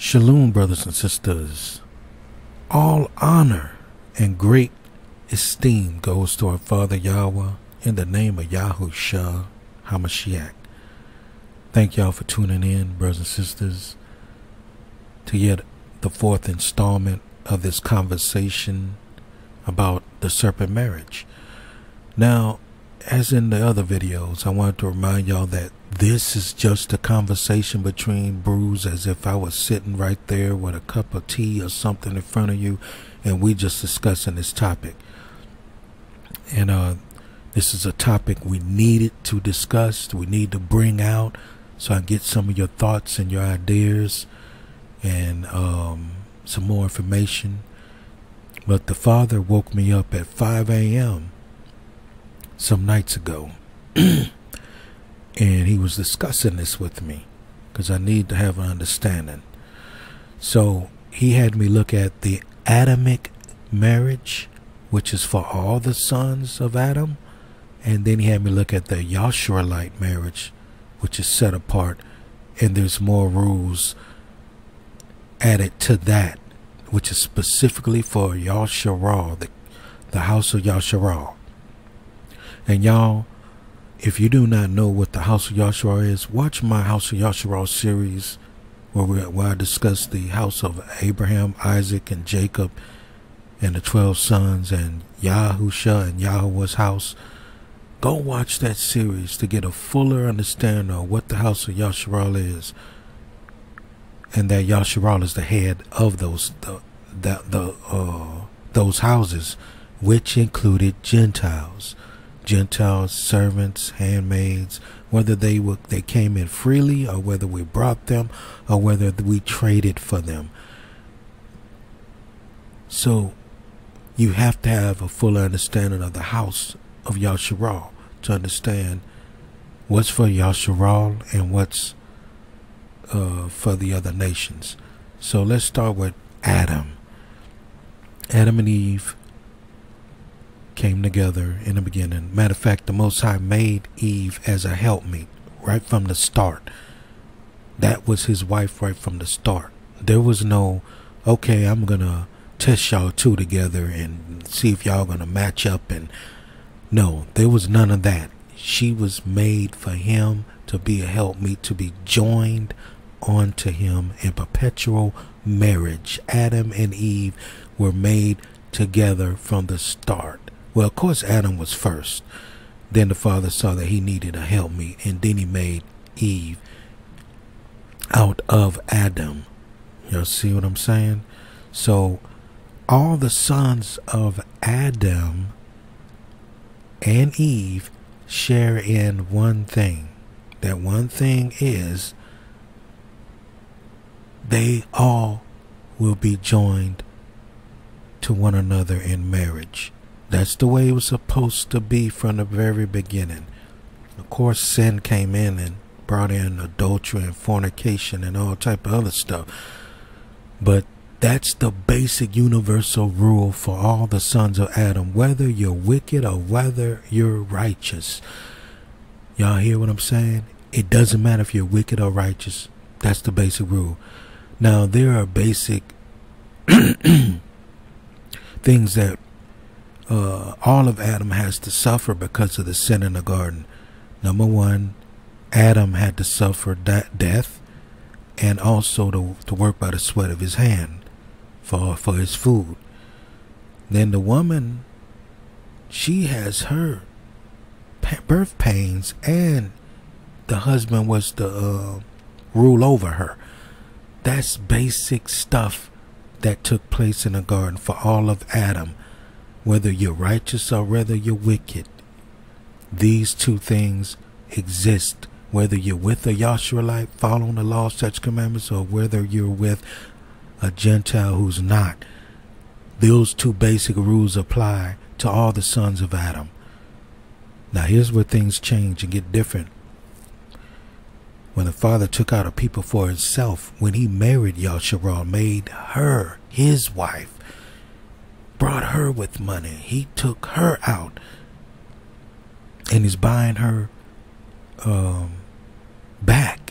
Shalom, brothers and sisters. All honor and great esteem goes to our Father Yahuah in the name of Yahusha HaMashiach. Thank y'all for tuning in, brothers and sisters, to yet the fourth installment of this conversation about the serpent marriage. Now, as in the other videos, I wanted to remind y'all that this is just a conversation between brews as if I was sitting right there with a cup of tea or something in front of you and we just discussing this topic. And uh, this is a topic we needed to discuss, we need to bring out so I get some of your thoughts and your ideas and um, some more information. But the father woke me up at 5 a.m. some nights ago. and he was discussing this with me because I need to have an understanding. So he had me look at the Adamic marriage, which is for all the sons of Adam, and then he had me look at the Yahsharalite marriage, which is set apart, and there's more rules added to that, which is specifically for Yahsharal, the, the house of Yahsharal. And y'all, if you do not know what the House of Yahsharal is, watch my House of Yahsharal series where, we, where I discuss the house of Abraham, Isaac, and Jacob and the 12 sons and Yahusha and Yahuah's house. Go watch that series to get a fuller understanding of what the house of Yahsharal is and that Yahshua is the head of those the, the, the uh, those houses which included Gentiles. Gentiles, servants, handmaids, whether they were they came in freely or whether we brought them or whether we traded for them. So you have to have a full understanding of the house of Yahsharal to understand what's for Yahsharal and what's uh, for the other nations. So let's start with Adam. Adam and Eve came together in the beginning. Matter of fact, the Most High made Eve as a helpmeet right from the start. That was his wife right from the start. There was no, okay, I'm going to test y'all two together and see if y'all going to match up. And no, there was none of that. She was made for him to be a helpmeet, to be joined onto him in perpetual marriage. Adam and Eve were made together from the start. Well, of course, Adam was first. Then the father saw that he needed a helpmeet, and then he made Eve out of Adam. Y'all see what I'm saying? So, all the sons of Adam and Eve share in one thing. That one thing is they all will be joined to one another in marriage. That's the way it was supposed to be from the very beginning. Of course, sin came in and brought in adultery and fornication and all type of other stuff. But that's the basic universal rule for all the sons of Adam, whether you're wicked or whether you're righteous. Y'all hear what I'm saying? It doesn't matter if you're wicked or righteous. That's the basic rule. Now, there are basic things that uh, all of Adam has to suffer because of the sin in the garden. Number one, Adam had to suffer that death and also to, to work by the sweat of his hand for, for his food. Then the woman, she has her birth pains and the husband was to uh, rule over her. That's basic stuff that took place in the garden for all of Adam whether you're righteous or whether you're wicked. These two things exist, whether you're with a Yahshua following the law, such commandments, or whether you're with a Gentile who's not. Those two basic rules apply to all the sons of Adam. Now here's where things change and get different. When the father took out a people for himself, when he married Yahsharal, made her his wife, brought her with money. He took her out and he's buying her um, back.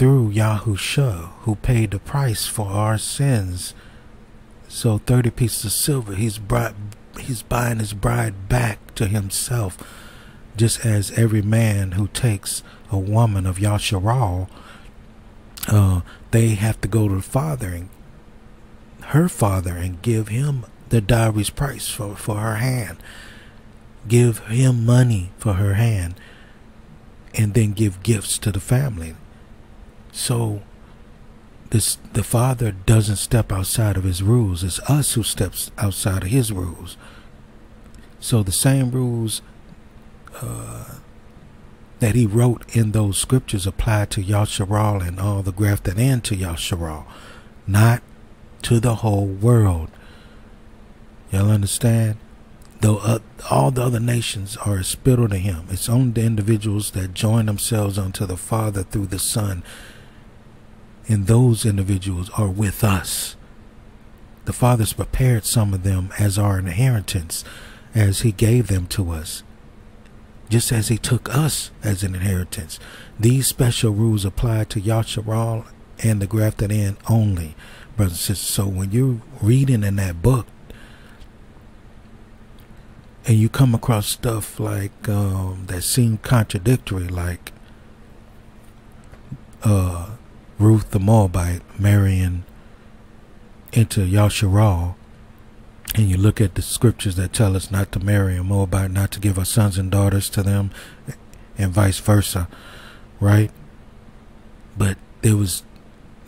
through Yahusha, who paid the price for our sins. So 30 pieces of silver, he's, brought, he's buying his bride back to himself, just as every man who takes a woman of Yahsharal, uh, they have to go to the father and her father and give him the dowry's price for, for her hand. Give him money for her hand and then give gifts to the family. So this the father doesn't step outside of his rules. It's us who steps outside of his rules. So the same rules uh, that he wrote in those scriptures apply to Yahsharal and all the grafted into Yahsharal, not to the whole world. Y'all understand? Though uh, all the other nations are a spittle to him, it's only the individuals that join themselves unto the Father through the Son, and those individuals are with us. The Father's prepared some of them as our inheritance, as He gave them to us, just as He took us as an inheritance. These special rules apply to Yahsharal and the grafted in only, brothers and sisters. So when you're reading in that book, and you come across stuff like um, that seem contradictory, like uh, Ruth the Moabite marrying into Yahsharal, and you look at the scriptures that tell us not to marry a Moabite, not to give our sons and daughters to them, and vice versa, right? But there was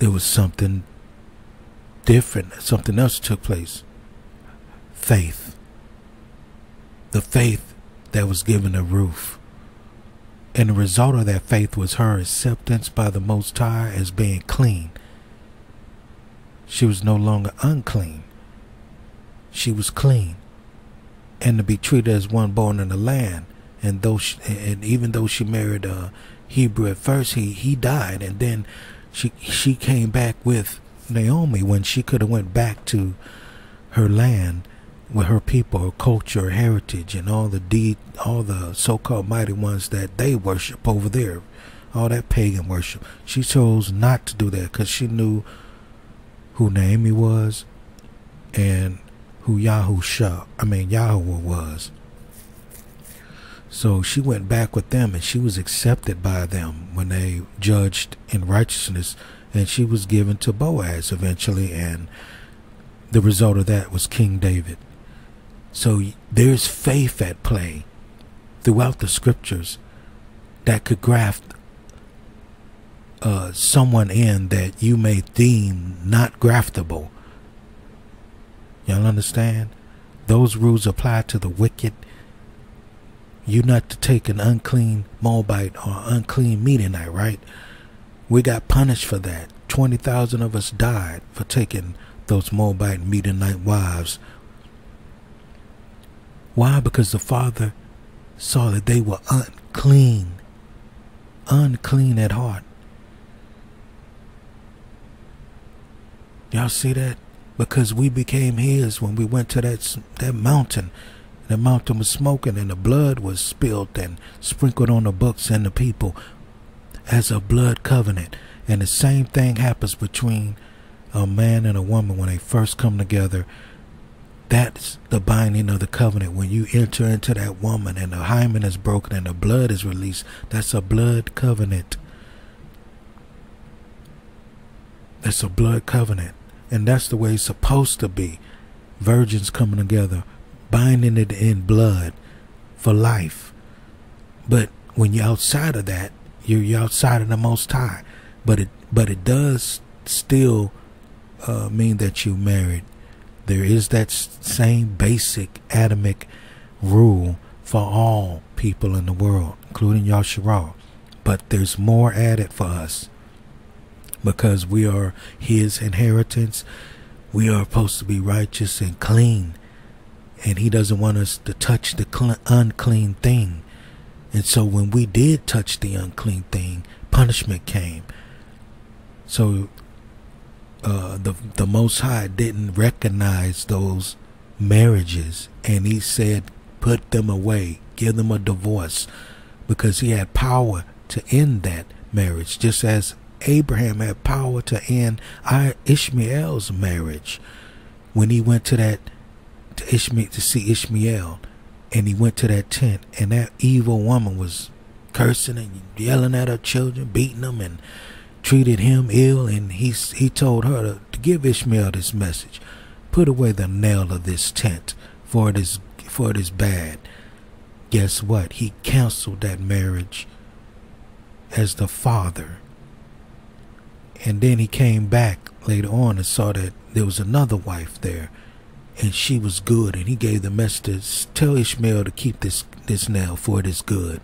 there was something different, something else took place. Faith the faith that was given to Ruth. And the result of that faith was her acceptance by the Most High as being clean. She was no longer unclean. She was clean. And to be treated as one born in the land. And though she, and even though she married a Hebrew at first, he, he died. And then she she came back with Naomi when she could have went back to her land with her people, her culture, her heritage, and all the deed, all the so-called mighty ones that they worship over there, all that pagan worship. She chose not to do that because she knew who Naomi was and who Yahusha, I mean Yahuah was. So she went back with them and she was accepted by them when they judged in righteousness and she was given to Boaz eventually and the result of that was King David. So there's faith at play throughout the scriptures that could graft uh, someone in that you may deem not graftable. Y'all understand? Those rules apply to the wicked. You not to take an unclean Moabite or unclean meat Midianite, right? We got punished for that. 20,000 of us died for taking those Moabite Midianite wives why? Because the Father saw that they were unclean, unclean at heart. Y'all see that? Because we became His when we went to that that mountain. The mountain was smoking and the blood was spilt and sprinkled on the books and the people as a blood covenant. And the same thing happens between a man and a woman when they first come together that's the binding of the covenant. When you enter into that woman and the hymen is broken and the blood is released, that's a blood covenant. That's a blood covenant. And that's the way it's supposed to be. Virgins coming together, binding it in blood for life. But when you're outside of that, you're, you're outside of the Most High. But it but it does still uh, mean that you married there is that same basic Adamic rule for all people in the world, including Yahsharal. But there's more added for us because we are his inheritance. We are supposed to be righteous and clean. And he doesn't want us to touch the unclean thing. And so when we did touch the unclean thing, punishment came. So uh, the the Most High didn't recognize those marriages, and He said, "Put them away, give them a divorce," because He had power to end that marriage, just as Abraham had power to end Ishmael's marriage. When he went to that to Ishmael to see Ishmael, and he went to that tent, and that evil woman was cursing and yelling at her children, beating them, and treated him ill. And he he told her to, to give Ishmael this message: put away the nail of this tent, for it is for it is bad. Guess what? He canceled that marriage as the father. And then he came back later on and saw that there was another wife there and she was good and he gave the message tell Ishmael to keep this this nail for it is good.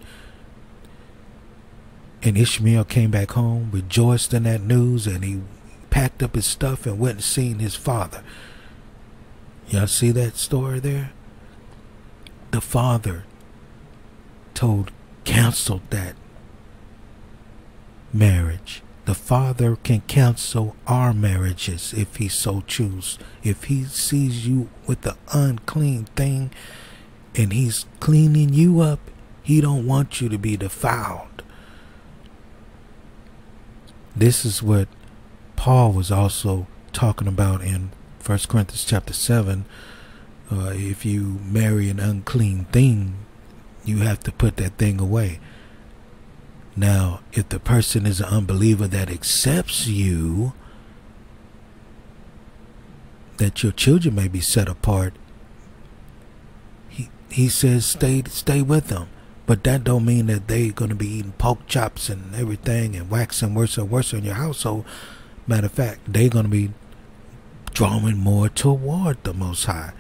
And Ishmael came back home, rejoiced in that news, and he packed up his stuff and went and seen his father. Y'all see that story there? The father told, canceled that marriage. The Father can cancel our marriages if He so choose. If He sees you with the unclean thing and He's cleaning you up, He don't want you to be defiled. This is what Paul was also talking about in 1 Corinthians chapter 7. Uh, if you marry an unclean thing, you have to put that thing away. Now, if the person is an unbeliever that accepts you, that your children may be set apart, he he says stay stay with them. But that don't mean that they're gonna be eating pork chops and everything and waxing worse and worse in your household. Matter of fact, they're gonna be drawing more toward the Most High.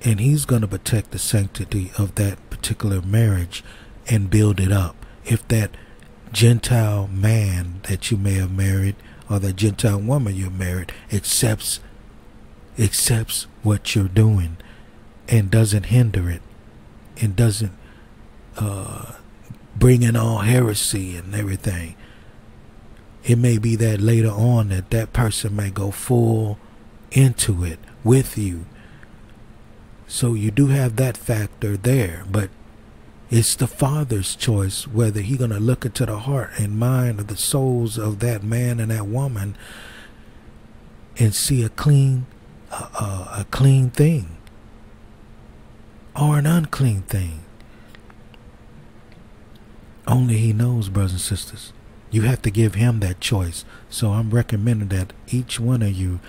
And He's gonna protect the sanctity of that particular marriage and build it up if that Gentile man that you may have married or that Gentile woman you married accepts accepts what you're doing and doesn't hinder it and doesn't uh, bring in all heresy and everything. It may be that later on that that person may go full into it with you. So you do have that factor there, but it's the father's choice whether he gonna look into the heart and mind of the souls of that man and that woman and see a clean, uh, uh, a clean thing or an unclean thing. Only he knows, brothers and sisters. You have to give him that choice. So I'm recommending that each one of you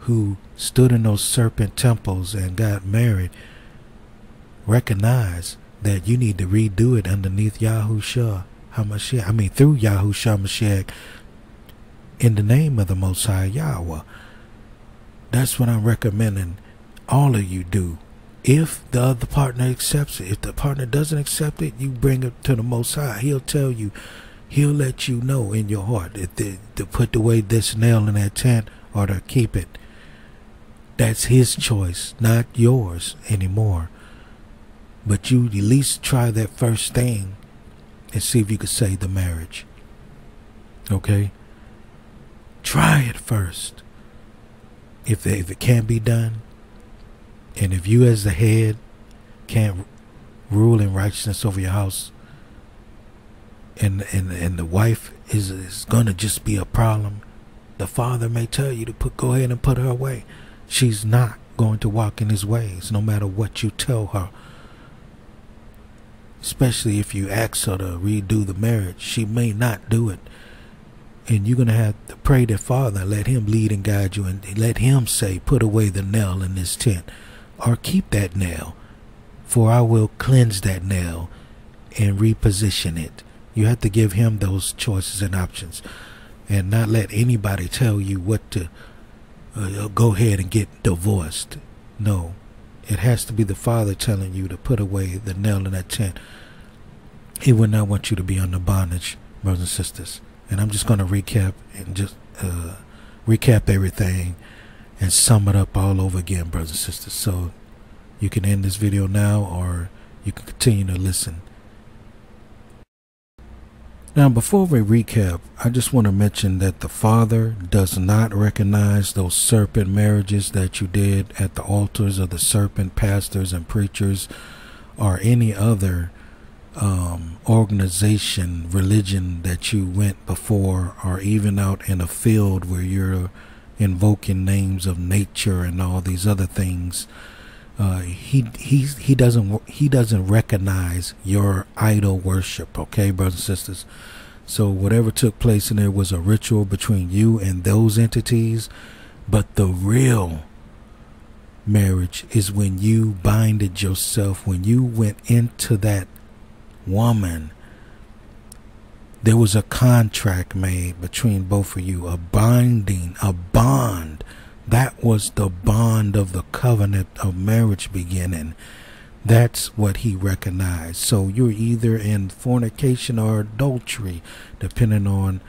who stood in those serpent temples and got married recognize that you need to redo it underneath Yahusha HaMashiach. I mean, through Yahusha HaMashiach in the name of the Most High Yahuah. That's what I'm recommending all of you do. If the other partner accepts it, if the partner doesn't accept it, you bring it to the Most High. He'll tell you, he'll let you know in your heart if to, to put away this nail in that tent or to keep it. That's his choice, not yours anymore. But you at least try that first thing and see if you can save the marriage. Okay? Try it first. If, if it can't be done, and if you as the head can't rule in righteousness over your house, and and and the wife is is gonna just be a problem, the father may tell you to put go ahead and put her away. She's not going to walk in his ways, no matter what you tell her especially if you ask her to redo the marriage, she may not do it. And you're going to have to pray to Father, and let Him lead and guide you, and let Him say, Put away the nail in this tent, or keep that nail, for I will cleanse that nail and reposition it. You have to give Him those choices and options, and not let anybody tell you what to uh, go ahead and get divorced. No, it has to be the Father telling you to put away the nail in that tent. He would not want you to be under bondage, brothers and sisters. And I'm just going to recap and just uh, recap everything and sum it up all over again, brothers and sisters. So you can end this video now or you can continue to listen. Now, before we recap, I just want to mention that the Father does not recognize those serpent marriages that you did at the altars of the serpent pastors and preachers or any other um, organization, religion that you went before, or even out in a field where you're invoking names of nature and all these other things. Uh, he he he doesn't he doesn't recognize your idol worship. Okay, brothers and sisters. So whatever took place in there was a ritual between you and those entities, but the real marriage is when you binded yourself, when you went into that woman. There was a contract made between both of you, a binding, a bond. That was the bond of the covenant of marriage beginning. That's what he recognized. So you're either in fornication or adultery, depending on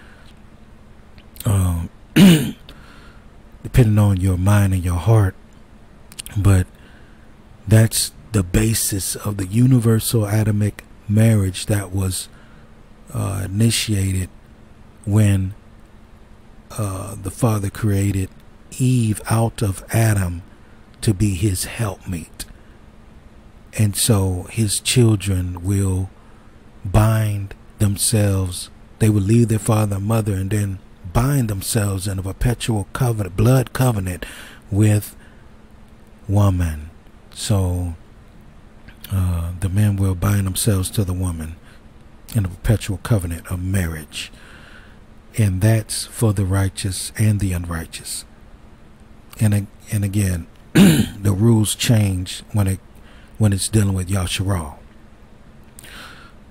um, depending on your mind and your heart. But that's the basis of the universal Adamic marriage that was uh, initiated when uh, the Father created Eve out of Adam to be his helpmeet. And so his children will bind themselves, they will leave their father and mother and then bind themselves in a perpetual covenant, blood covenant with woman. So uh, the men will bind themselves to the woman in a perpetual covenant of marriage. And that's for the righteous and the unrighteous. And, and again, the rules change when it when it's dealing with Yahsharal.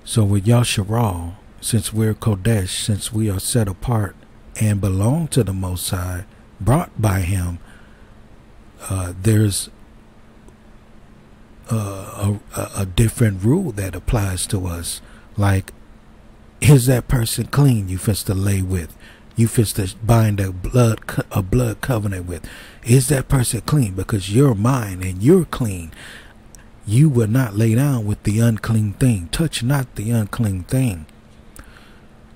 So with Yahsharal, since we're Kodesh, since we are set apart and belong to the Most High, brought by Him, uh, there's uh, a, a different rule that applies to us. Like, is that person clean? You fist to lay with. You fist to bind a blood a blood covenant with. Is that person clean? Because you're mine and you're clean you will not lay down with the unclean thing. Touch not the unclean thing.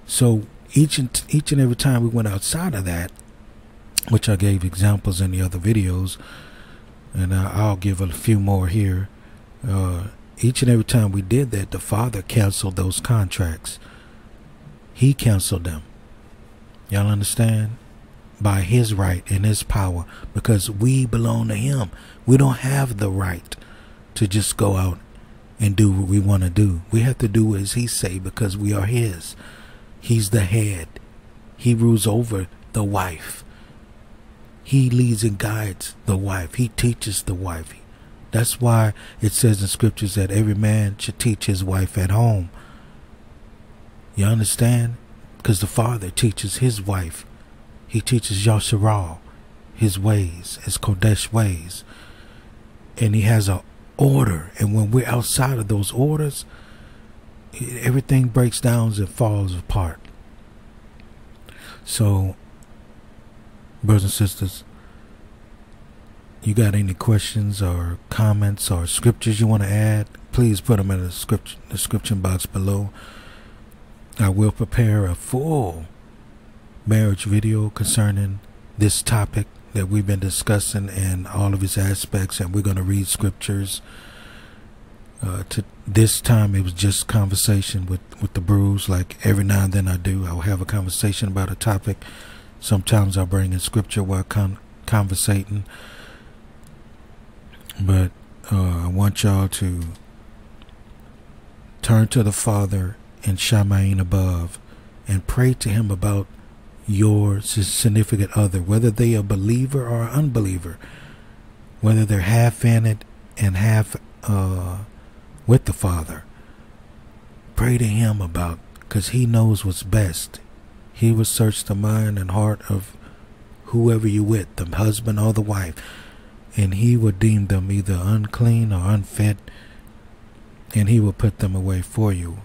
So each and each and every time we went outside of that, which I gave examples in the other videos, and I'll give a few more here. Uh, each and every time we did that, the Father canceled those contracts. He canceled them. Y'all understand? By His right and His power, because we belong to Him. We don't have the right to just go out and do what we want to do. We have to do as he say because we are his. He's the head. He rules over the wife. He leads and guides the wife. He teaches the wife. That's why it says in scriptures that every man should teach his wife at home. You understand? Because the father teaches his wife. He teaches Yahsharal his ways, his Kodesh ways. And he has a order. And when we're outside of those orders, everything breaks down and falls apart. So, brothers and sisters, you got any questions or comments or scriptures you want to add, please put them in the script, description box below. I will prepare a full marriage video concerning this topic that we've been discussing and all of its aspects, and we're going to read scriptures. Uh, to this time, it was just conversation with with the brews. Like every now and then, I do. I'll have a conversation about a topic. Sometimes I'll bring in scripture while con- conversating. But uh, I want y'all to turn to the Father and Shamaim above and pray to Him about your significant other, whether they are believer or unbeliever, whether they're half in it and half uh, with the Father. Pray to Him about, because He knows what's best. He will search the mind and heart of whoever you with, the husband or the wife, and He will deem them either unclean or unfit, and He will put them away for you.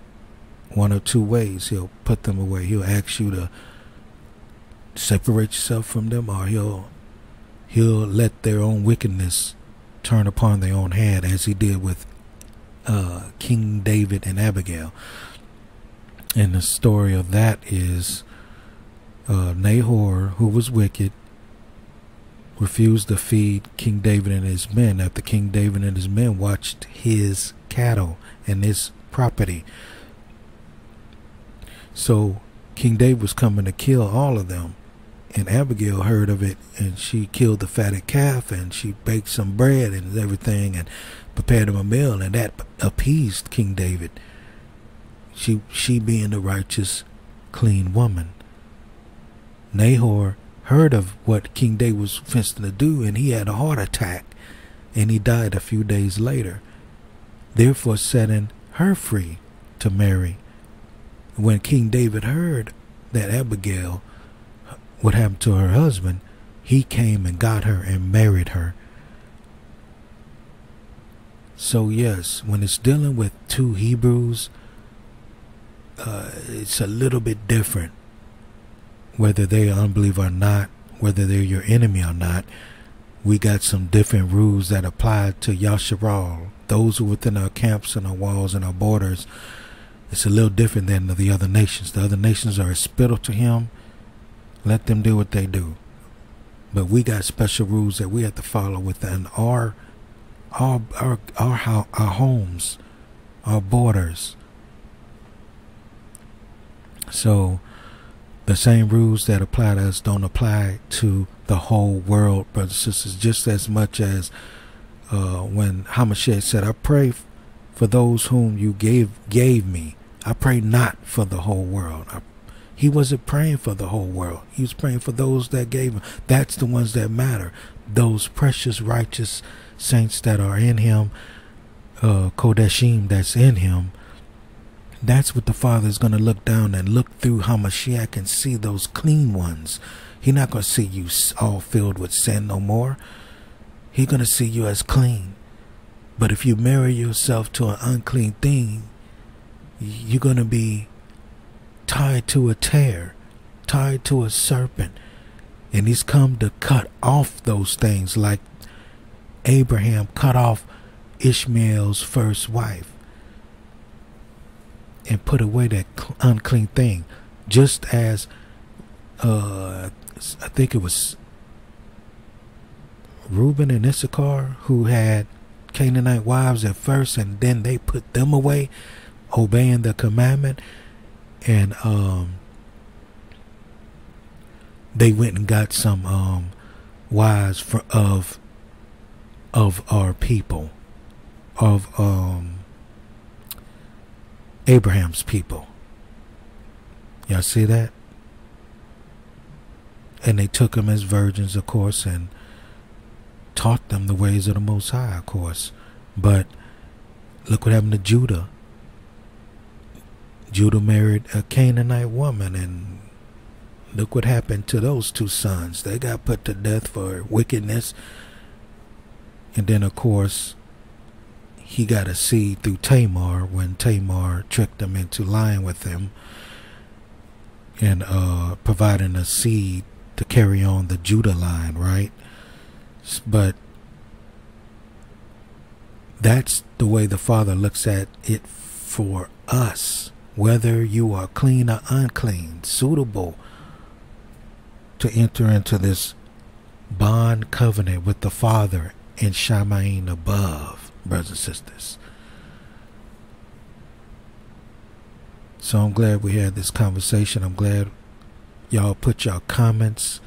One or two ways He'll put them away. He'll ask you to separate yourself from them or he'll he'll let their own wickedness turn upon their own head as he did with uh, King David and Abigail. And the story of that is uh, Nahor, who was wicked, refused to feed King David and his men after King David and his men watched his cattle and his property. So King David was coming to kill all of them. And Abigail heard of it and she killed the fatted calf and she baked some bread and everything and prepared him a meal and that appeased King David. She she being the righteous, clean woman. Nahor heard of what King David was fixing to do and he had a heart attack and he died a few days later, therefore setting her free to marry. When King David heard that Abigail what happened to her husband, he came and got her and married her. So, yes, when it's dealing with two Hebrews, uh, it's a little bit different. Whether they are unbeliever or not, whether they're your enemy or not, we got some different rules that apply to Yahsharal. Those who within our camps and our walls and our borders, it's a little different than the other nations. The other nations are a spittle to him let them do what they do. But we got special rules that we have to follow within our our our our, our homes, our borders. So the same rules that apply to us don't apply to the whole world, brothers and sisters, just as much as uh, when Hamashiach said, I pray for those whom you gave gave me. I pray not for the whole world. I he wasn't praying for the whole world. He was praying for those that gave him. That's the ones that matter. Those precious, righteous saints that are in him, uh, Kodeshim that's in him. That's what the Father is going to look down and look through Hamashiach and see those clean ones. He's not going to see you all filled with sin no more. He's going to see you as clean. But if you marry yourself to an unclean thing, you're going to be tied to a tear, tied to a serpent. And he's come to cut off those things like Abraham cut off Ishmael's first wife and put away that unclean thing. Just as uh, I think it was Reuben and Issachar who had Canaanite wives at first and then they put them away, obeying the commandment and um, they went and got some um, wives for, of of our people, of um, Abraham's people. Y'all see that? And they took them as virgins, of course, and taught them the ways of the Most High, of course. But look what happened to Judah. Judah married a Canaanite woman, and look what happened to those two sons. They got put to death for wickedness. And then, of course, he got a seed through Tamar when Tamar tricked him into lying with him and uh, providing a seed to carry on the Judah line, right? But that's the way the Father looks at it for us whether you are clean or unclean, suitable to enter into this bond covenant with the Father in Shamaim above, brothers and sisters. So I'm glad we had this conversation. I'm glad y'all put your comments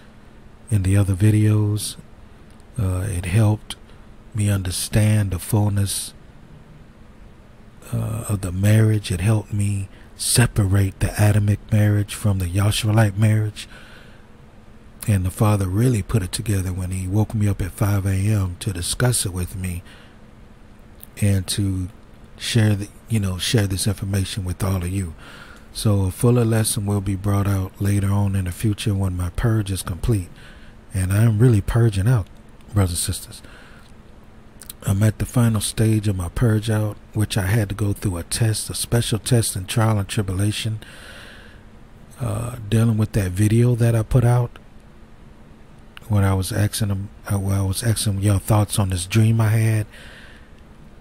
in the other videos. Uh, it helped me understand the fullness uh, of the marriage. It helped me separate the Adamic marriage from the Yahsharal marriage. And the Father really put it together when He woke me up at 5 a.m. to discuss it with me and to share the, you know, share this information with all of you. So a fuller lesson will be brought out later on in the future when my purge is complete. And I'm really purging out, brothers and sisters. I'm at the final stage of my purge out, which I had to go through a test, a special test and trial and tribulation, uh, dealing with that video that I put out. When I was asking them, uh, I was asking you your thoughts on this dream I had,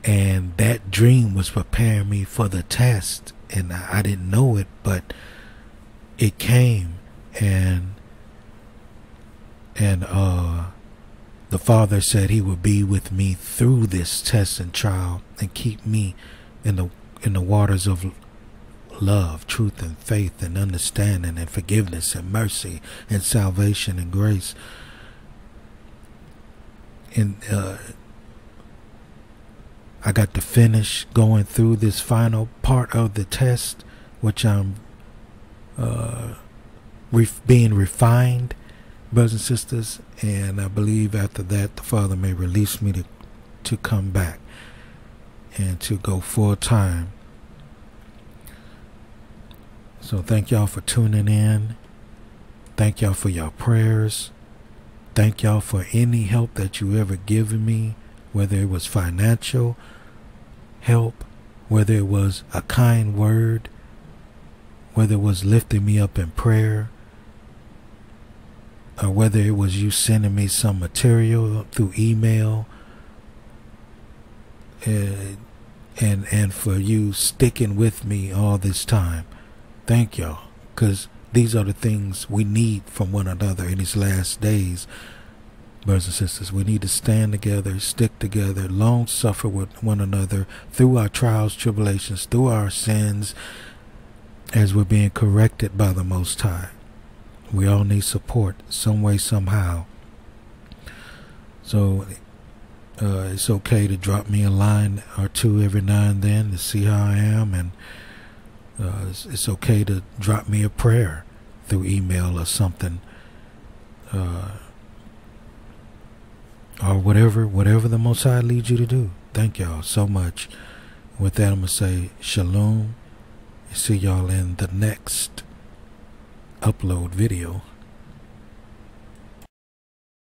and that dream was preparing me for the test, and I, I didn't know it, but it came, and and uh the Father said He would be with me through this test and trial and keep me in the in the waters of love, truth, and faith, and understanding, and forgiveness, and mercy, and salvation, and grace. And uh, I got to finish going through this final part of the test, which I'm uh, ref- being refined, brothers and sisters. And I believe after that, the Father may release me to to come back and to go full time so thank y'all for tuning in. Thank y'all for your prayers. Thank y'all for any help that you ever given me, whether it was financial help, whether it was a kind word, whether it was lifting me up in prayer, or whether it was you sending me some material through email, uh, and and for you sticking with me all this time. Thank y'all, because these are the things we need from one another in these last days. Brothers and sisters, we need to stand together, stick together, long suffer with one another through our trials, tribulations, through our sins, as we're being corrected by the Most High. We all need support, some way, somehow. So uh, it's okay to drop me a line or two every now and then to see how I am and uh, it's, it's, okay to drop me a prayer through email or something, uh, or whatever, whatever the Most High leads you to do. Thank y'all so much. With that, I'm gonna say shalom. See y'all in the next upload video.